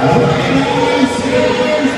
Senhoras